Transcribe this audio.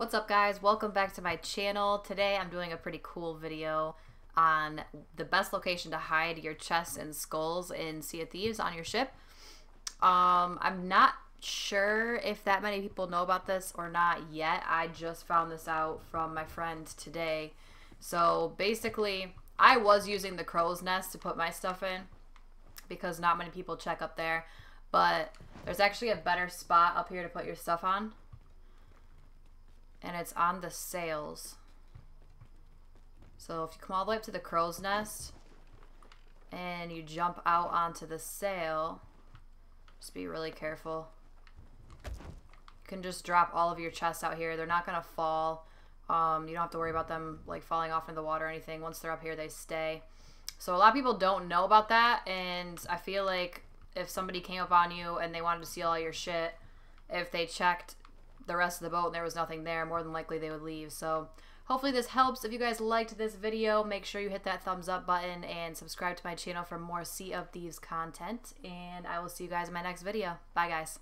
What's up guys? Welcome back to my channel. Today I'm doing a pretty cool video on the best location to hide your chests and skulls in Sea of Thieves on your ship. Um, I'm not sure if that many people know about this or not yet. I just found this out from my friend today. So basically, I was using the crow's nest to put my stuff in because not many people check up there. But there's actually a better spot up here to put your stuff on and it's on the sails. So if you come all the way up to the crow's nest and you jump out onto the sail, just be really careful. You can just drop all of your chests out here. They're not going to fall. Um, you don't have to worry about them like falling off into the water or anything. Once they're up here, they stay. So a lot of people don't know about that, and I feel like if somebody came up on you and they wanted to steal all your shit, if they checked the rest of the boat and there was nothing there, more than likely they would leave. So hopefully this helps. If you guys liked this video, make sure you hit that thumbs up button and subscribe to my channel for more Sea of Thieves content. And I will see you guys in my next video. Bye, guys.